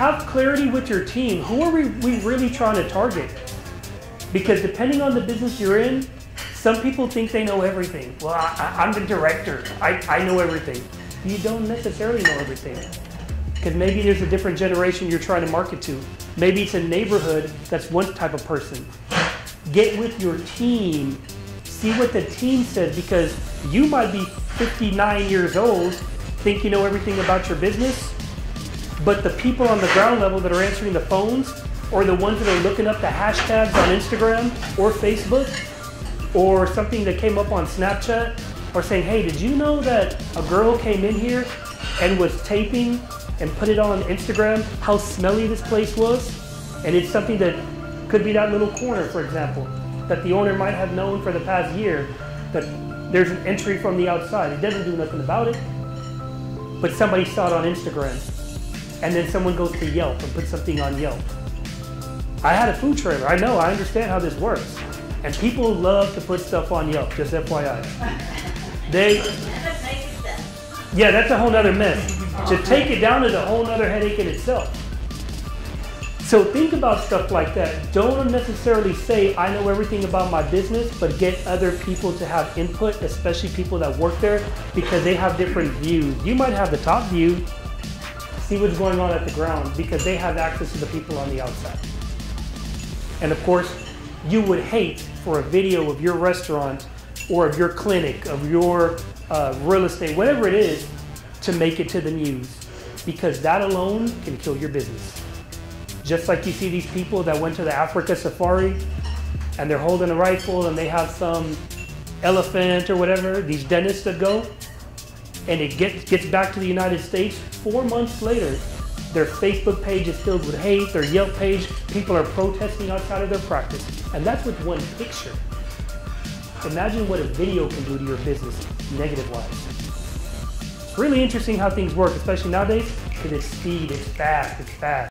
have clarity with your team. Who are we, we really trying to target? Because depending on the business you're in, some people think they know everything. Well, I, am the director. I, I know everything. You don't necessarily know everything. Because maybe there's a different generation you're trying to market to. Maybe it's a neighborhood that's one type of person. Get with your team. See what the team says because you might be 59 years old, think you know everything about your business, but the people on the ground level that are answering the phones or the ones that are looking up the hashtags on Instagram or Facebook or something that came up on Snapchat or saying, hey, did you know that a girl came in here and was taping and put it on Instagram how smelly this place was? And it's something that could be that little corner, for example, that the owner might have known for the past year that there's an entry from the outside. It doesn't do nothing about it, but somebody saw it on Instagram. And then someone goes to Yelp and puts something on Yelp. I had a food trailer. I know, I understand how this works. And people love to put stuff on Yelp, just FYI. They, yeah, that's a whole other mess. To take it down is a whole other headache in itself. So think about stuff like that. Don't necessarily say, I know everything about my business, but get other people to have input, especially people that work there, because they have different views. You might have the top view, see what's going on at the ground, because they have access to the people on the outside. And of course, you would hate for a video of your restaurant or of your clinic, of your uh, real estate, whatever it is, to make it to the news, because that alone can kill your business. Just like you see these people that went to the Africa safari and they're holding a rifle and they have some elephant or whatever, these dentists that go, and it gets, gets back to the United States, four months later, their Facebook page is filled with hate, their Yelp page, people are protesting outside of their practice. And that's with one picture. Imagine what a video can do to your business, negative-wise. Really interesting how things work, especially nowadays, because it's speed, it's fast, it's fast.